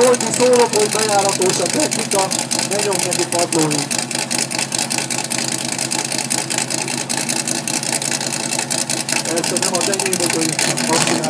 Zsolti szólok, hogy bejáratos a technika, ne nyomj neki padlóit. Persze nem az enyém, hogy azt csináltam,